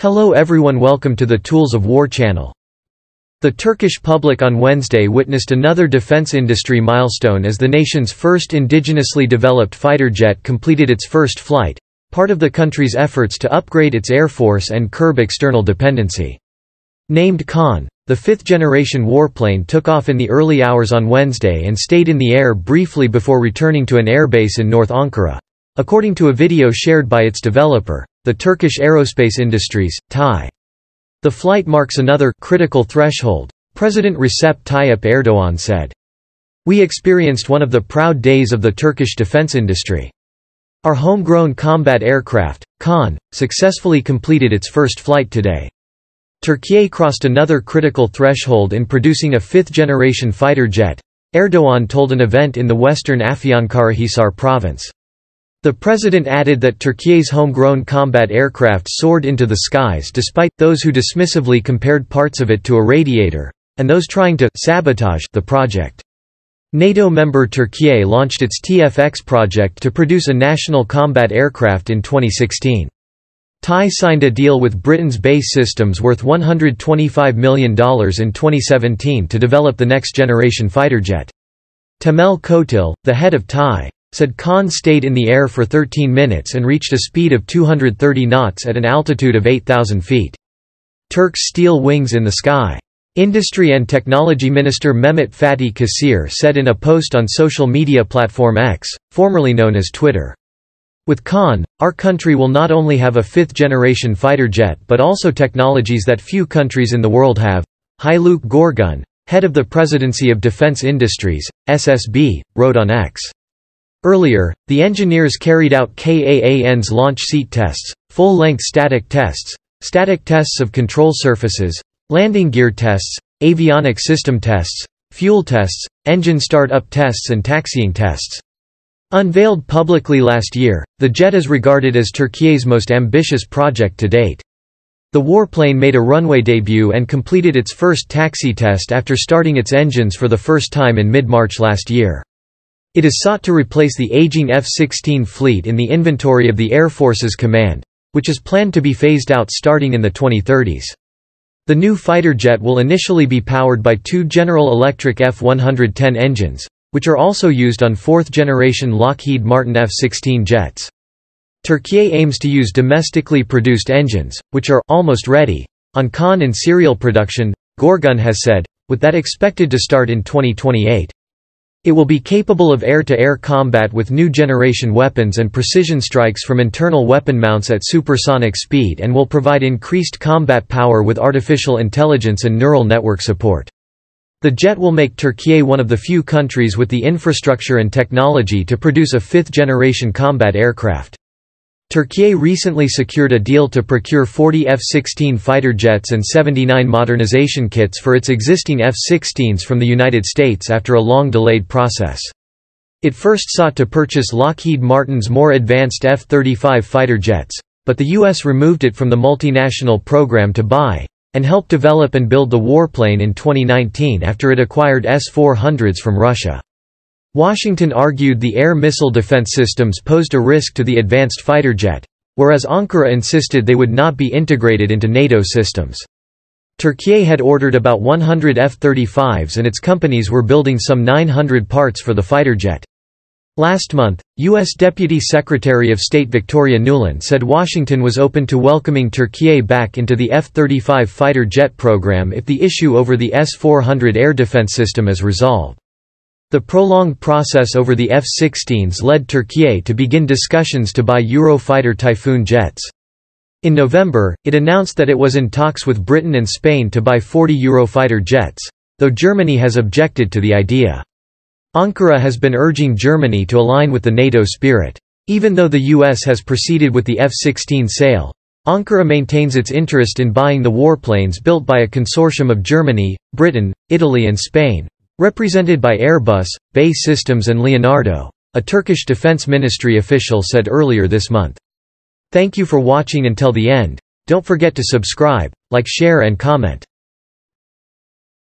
Hello everyone welcome to the Tools of War channel. The Turkish public on Wednesday witnessed another defense industry milestone as the nation's first indigenously developed fighter jet completed its first flight, part of the country's efforts to upgrade its air force and curb external dependency. Named KAAN, the fifth-generation warplane took off in the early hours on Wednesday and stayed in the air briefly before returning to an airbase in North Ankara. According to a video shared by its developer, the Turkish Aerospace Industries, TAI. The flight marks another critical threshold, President Recep Tayyip Erdogan said. We experienced one of the proud days of the Turkish defense industry. Our homegrown combat aircraft, KAAN, successfully completed its first flight today. Turkey crossed another critical threshold in producing a fifth-generation fighter jet, Erdogan told an event in the western Afyonkarahisar province. The president added that Turkey's homegrown combat aircraft soared into the skies despite those who dismissively compared parts of it to a radiator, and those trying to sabotage the project. NATO member Turkey launched its TFX project to produce a national combat aircraft in 2016. TAI signed a deal with Britain's BAE Systems worth $125 million in 2017 to develop the next-generation fighter jet. Temel Kotil, the head of TAI, said KAAN stayed in the air for 13 minutes and reached a speed of 230 knots at an altitude of 8,000 feet. Turks steel wings in the sky. Industry and Technology Minister Mehmet Fatih Kacir said in a post on social media platform X, formerly known as Twitter. With KAAN, our country will not only have a fifth-generation fighter jet but also technologies that few countries in the world have. Haluk Gorgun, head of the Presidency of Defense Industries, SSB, wrote on X. Earlier, the engineers carried out KAAN's launch seat tests, full-length static tests, static tests of control surfaces, landing gear tests, avionic system tests, fuel tests, engine start-up tests and taxiing tests. Unveiled publicly last year, the jet is regarded as Turkey's most ambitious project to date. The warplane made a runway debut and completed its first taxi test after starting its engines for the first time in mid-March last year. It is sought to replace the aging F-16 fleet in the inventory of the Air Force's command, which is planned to be phased out starting in the 2030s. The new fighter jet will initially be powered by two General Electric F-110 engines, which are also used on fourth-generation Lockheed Martin F-16 jets. Turkey aims to use domestically produced engines, which are almost ready, on KAAN in serial production, Gorgun has said, with that expected to start in 2028. It will be capable of air-to-air -air combat with new generation weapons and precision strikes from internal weapon mounts at supersonic speed and will provide increased combat power with artificial intelligence and neural network support. The jet will make Turkey one of the few countries with the infrastructure and technology to produce a fifth-generation combat aircraft. Turkey recently secured a deal to procure 40 F-16 fighter jets and 79 modernization kits for its existing F-16s from the United States after a long-delayed process. It first sought to purchase Lockheed Martin's more advanced F-35 fighter jets, but the U.S. removed it from the multinational program to buy, and help develop and build the warplane in 2019 after it acquired S-400s from Russia. Washington argued the air missile defense systems posed a risk to the advanced fighter jet, whereas Ankara insisted they would not be integrated into NATO systems. Turkey had ordered about 100 F-35s and its companies were building some 900 parts for the fighter jet. Last month, U.S. Deputy Secretary of State Victoria Nuland said Washington was open to welcoming Turkey back into the F-35 fighter jet program if the issue over the S-400 air defense system is resolved. The prolonged process over the F-16s led Turkey to begin discussions to buy Eurofighter Typhoon jets. In November, it announced that it was in talks with Britain and Spain to buy 40 Eurofighter jets, though Germany has objected to the idea. Ankara has been urging Germany to align with the NATO spirit. Even though the US has proceeded with the F-16 sale, Ankara maintains its interest in buying the warplanes built by a consortium of Germany, Britain, Italy and Spain, Represented by Airbus, BAE Systems and Leonardo, a Turkish defense ministry official said earlier this month. Thank you for watching until the end. Don't forget to subscribe, like share and comment.